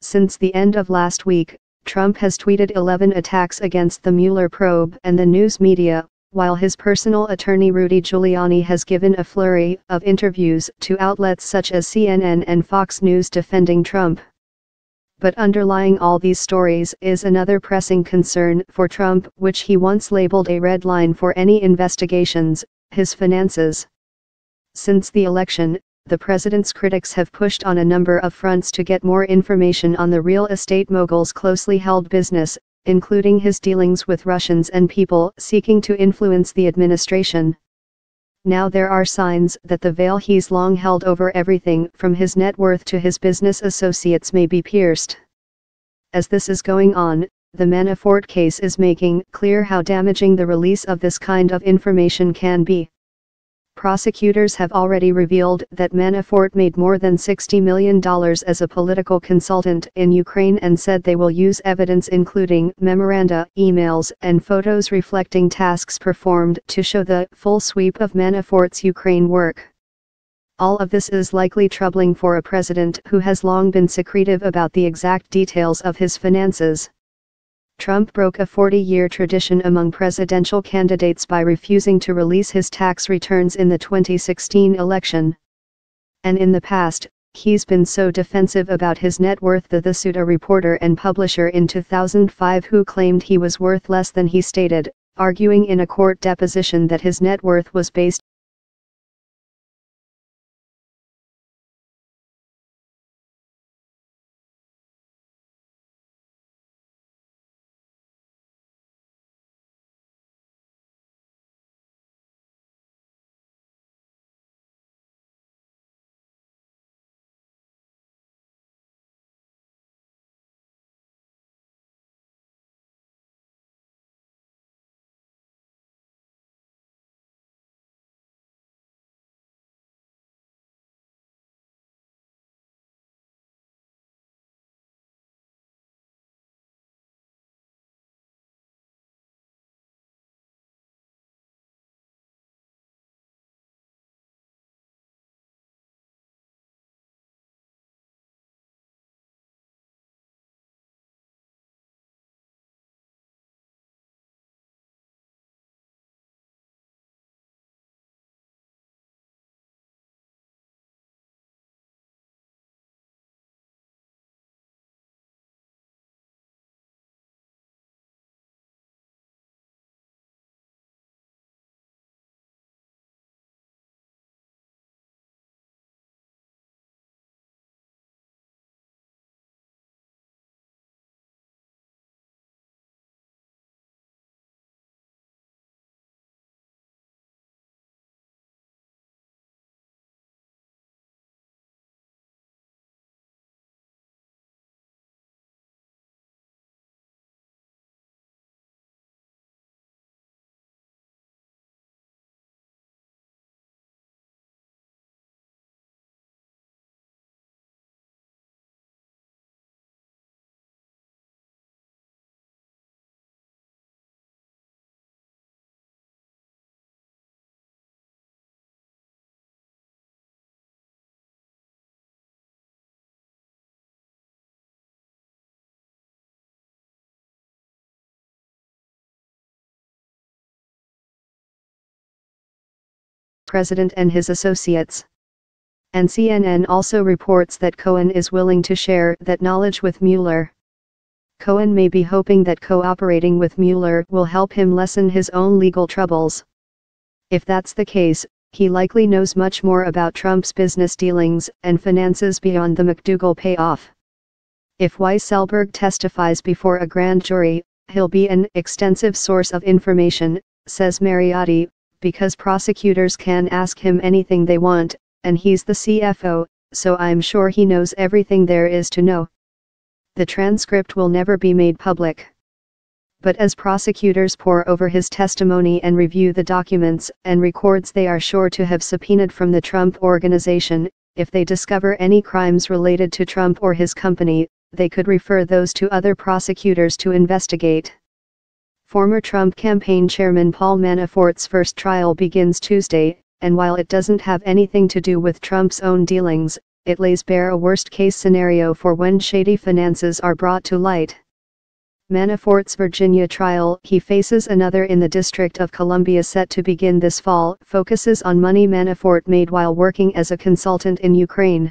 Since the end of last week, Trump has tweeted 11 attacks against the Mueller probe and the news media, while his personal attorney Rudy Giuliani has given a flurry of interviews to outlets such as CNN and Fox News defending Trump. But underlying all these stories is another pressing concern for Trump, which he once labeled a red line for any investigations his finances. Since the election, the president's critics have pushed on a number of fronts to get more information on the real estate mogul's closely held business, including his dealings with Russians and people seeking to influence the administration. Now there are signs that the veil he's long held over everything from his net worth to his business associates may be pierced. As this is going on, the Manafort case is making clear how damaging the release of this kind of information can be. Prosecutors have already revealed that Manafort made more than $60 million as a political consultant in Ukraine and said they will use evidence including memoranda, emails, and photos reflecting tasks performed to show the full sweep of Manafort's Ukraine work. All of this is likely troubling for a president who has long been secretive about the exact details of his finances. Trump broke a 40-year tradition among presidential candidates by refusing to release his tax returns in the 2016 election. And in the past, he's been so defensive about his net worth that the suit a reporter and publisher in 2005 who claimed he was worth less than he stated, arguing in a court deposition that his net worth was based president and his associates. And CNN also reports that Cohen is willing to share that knowledge with Mueller. Cohen may be hoping that cooperating with Mueller will help him lessen his own legal troubles. If that's the case, he likely knows much more about Trump's business dealings and finances beyond the McDougal payoff. If Weisselberg testifies before a grand jury, he'll be an extensive source of information, says Mariotti, because prosecutors can ask him anything they want, and he's the CFO, so I'm sure he knows everything there is to know. The transcript will never be made public. But as prosecutors pore over his testimony and review the documents and records they are sure to have subpoenaed from the Trump Organization, if they discover any crimes related to Trump or his company, they could refer those to other prosecutors to investigate. Former Trump campaign chairman Paul Manafort's first trial begins Tuesday, and while it doesn't have anything to do with Trump's own dealings, it lays bare a worst case scenario for when shady finances are brought to light. Manafort's Virginia trial, he faces another in the District of Columbia set to begin this fall, focuses on money Manafort made while working as a consultant in Ukraine.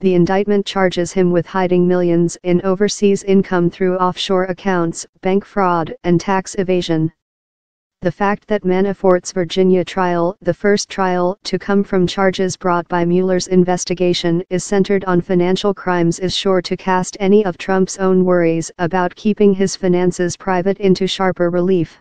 The indictment charges him with hiding millions in overseas income through offshore accounts, bank fraud, and tax evasion. The fact that Manafort's Virginia trial, the first trial to come from charges brought by Mueller's investigation, is centered on financial crimes is sure to cast any of Trump's own worries about keeping his finances private into sharper relief.